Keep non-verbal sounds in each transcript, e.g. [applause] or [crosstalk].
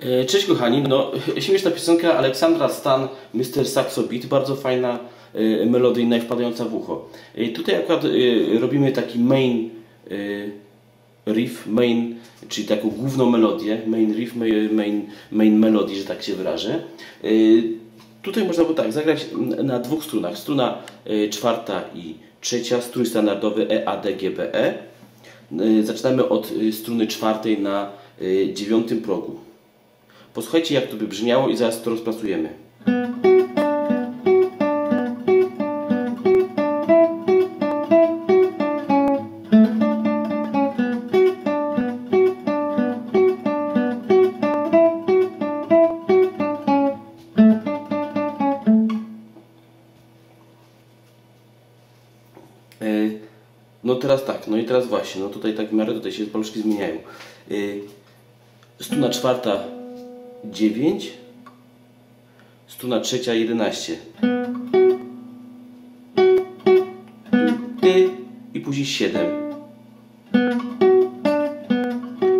E, Cześć kochani, no [laughs] śmieszna piosenka Aleksandra Stan, Mr. Saxo Beat, bardzo fajna, e, melodyjna i wpadająca w ucho. E, Tutaj akurat robimy taki main riff, main, czyli taką główną melodię, main riff, main, main, melody, że tak się wyrażę. Tutaj można było tak, zagrać na dwóch strunach. Struna czwarta i trzecia, strój standardowy E, A, D, G, B, E. Zaczynamy od struny czwartej na dziewiątym progu. Posłuchajcie, jak to by brzmiało i zaraz to rozpracujemy. E, No teraz tak, no i teraz właśnie, no tutaj tak w miarę tutaj się paluszki zmieniają. E, Struna czwarta 9, struna trzecia 11. Ty i później 7.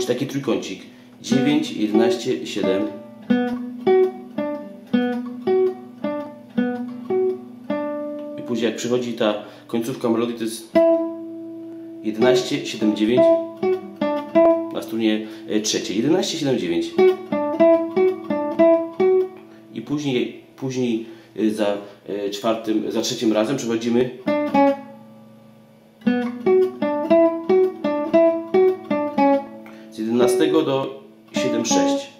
Czy taki trójkącik. 9, 11, 7. I później jak przychodzi ta końcówka melodii to jest 11, 7, 9 na strunie e, trzeciej. 11, 7, 9. Później, później e, za e, czwartym, za trzecim razem przechodzimy z 11 do 7, 6.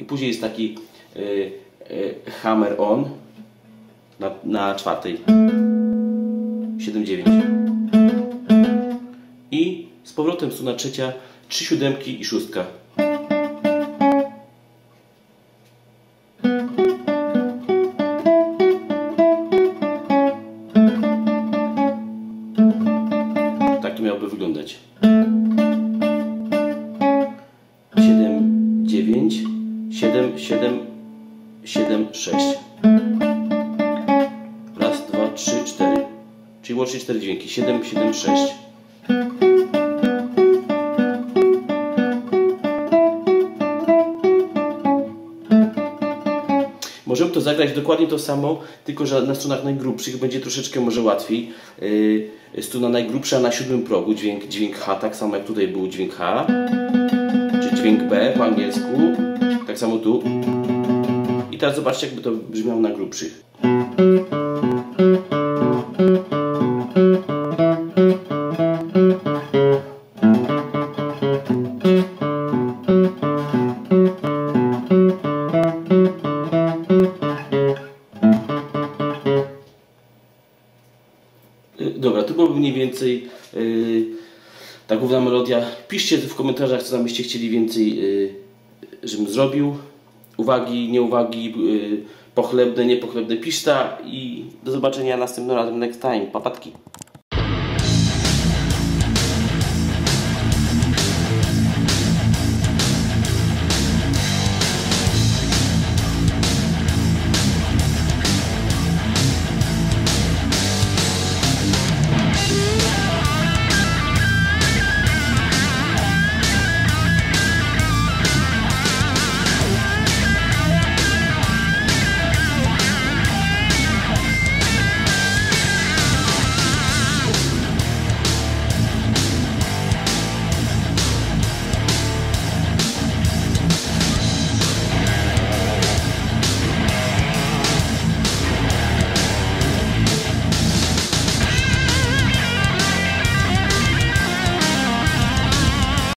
I później jest taki e, hammer on na, na czwartej. 7, 9. I z powrotem struna trzecia, trzy siódemki i szóstka. Tak to miałoby wyglądać. 7, 9, 7, 7, 7, 6. Raz, dwa, trzy, cztery. Czyli łącznie cztery dźwięki. 7, 7, 6. Możemy to zagrać dokładnie to samo, tylko że na stronach najgrubszych będzie troszeczkę może łatwiej. Yy, struna najgrubsza na siódmym progu, dźwięk, dźwięk H, tak samo jak tutaj był dźwięk H, czy dźwięk B po angielsku, tak samo tu. I teraz zobaczcie, jakby to brzmiało na grubszych. Dobra, to byłoby mniej więcej yy, ta główna melodia. Piszcie w komentarzach, co tam byście chcieli więcej, yy, żebym zrobił. Uwagi, nieuwagi, yy, pochlebne, niepochlebne piszta i do zobaczenia następnym razem, next time. Papatki.